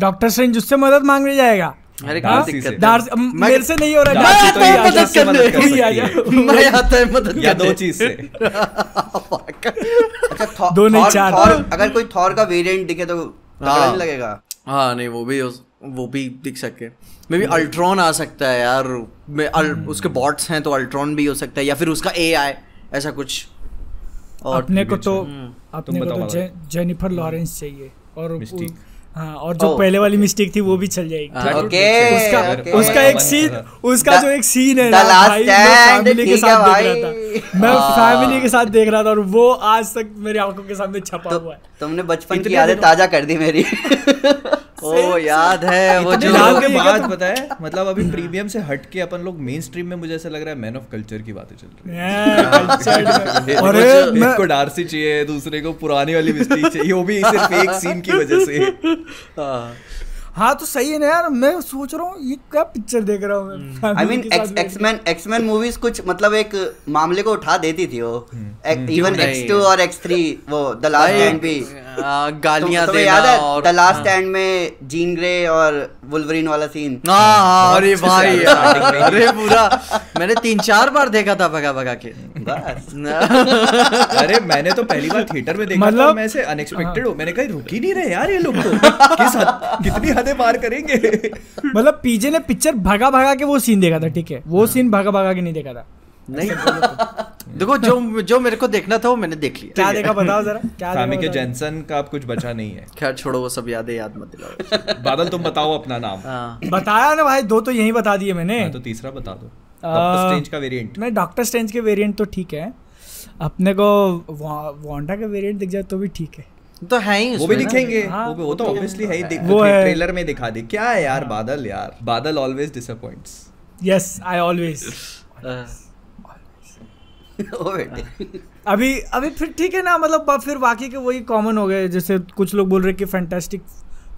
Doctor strange उससे मदद मांगने जाएगा अरे क्या दिक्कत से। है? मेरे से नहीं हो रहा डार्सी डार्सी तो तो ही मदद करने ही। मैं आता है मदद या दो चीज़ से अच्छा दो नहीं, चार। थॉर- अगर कोई थॉर का वेरिएंट दिखे तो हाँ। नहीं लगेगा हाँ नहीं वो भी वो भी दिख सके मे बी अल्ट्रॉन आ सकता है यार मैं अल, उसके बॉट्स हैं तो अल्ट्रॉन भी हो सकता है या फिर उसका ए आई ऐसा कुछ और अपने को तो। अपने को तो जे- जेनिफर लॉरेंस चाहिए और हाँ और जो Oh. पहले वाली मिस्टेक थी वो भी चल जाएगी। okay, okay, उसका okay, उसका एक सीन उसका The- जो एक सीन है ना भाई मैं फैमिली के साथ देख रहा था। मैं फैमिली के साथ देख रहा था और वो आज तक मेरी आँखों के सामने छपा तो हुआ है। तुमने बचपन की यादें ताज़ा कर दी मेरी। ओ याद है वो जो के बाद पता है मतलब अभी प्रीमियम से हट के अपन लोग मेन स्ट्रीम में मुझे ऐसा लग रहा है मैन ऑफ़ कल्चर की बातें चल रही हाँ। है अरे एक मैं को डार्सी चाहिए दूसरे को पुरानी वाली मिस्ट्री चाहिए वो भी सिर्फ़ एक सीन की वजह से। हाँ। तो सही है ना यार मैं सोच रहा हूँ ये क्या पिक्चर देख रहा हूँ मैं? I mean. X Men X Men movies कुछ मतलब एक मामले को उठा देती थी वो। इवन एक्स टू और एक्स थ्री वो द लास्ट स्टैंड भी। गालियाँ तुम्हें देना याद है द लास्ट। स्टैंड में जीन ग्रे और वुल्वरीन वाला सीन हाँ हाँ, अरे भाई। अरे पूरा। मैंने तीन चार बार देखा था भगा भगा के। बस। अरे मैंने तो पहली बार थिएटर में देखा मतलब- मैं ऐसे अनएक्सपेक्टेड हूँ। मैंने कहीं रुक ही नहीं रहे यार ये लोग तो। किस हद कितनी हदें पार करेंगे? मतलब पीजे ने पिक्चर भगा भगा के वो सीन देखा था ठीक है? वो सीन भगा भगा के नहीं देखा था। नहीं। देखो जो जो मेरे को देखना था वो मैंने देख लिया। क्या देखा बताओ जरा क्या फैमी के जेंसन का अब कुछ बचा नहीं है। खैर छोड़ो वो सब यादें याद मत दिलाओ। बादल तुम बताओ अपना नाम। हाँ। बताया ना भाई दो तो यही बता दिए मैंने। हाँ, तो तीसरा बता दो। डॉक्टर स्ट्रेंज का वेरिएंट नहीं डॉक्टर स्ट्रेंज के वेरिएंट तो ठीक है। अपने को वा- वांडा का वेरिएंट दिख जाए तो भी ठीक है। तो है ही वो भी दिखेंगे। हाँ, वो भी वो तो ऑब्वियसली है ही। देख वो है। ट्रेलर में दिखा दे। क्या है यार बादल यार? Badal always disappoints yes I always हाँ। अभी अभी फिर ठीक है ना मतलब फिर बाकी के वही कॉमन हो गए जैसे कुछ लोग बोल रहे कि फैंटेस्टिक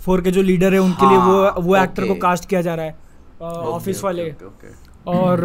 फोर के जो लीडर है उनके हाँ, लिए हाँ, वो वो एक्टर को कास्ट किया जा रहा है ऑफ़िस वाले। Okay, okay. और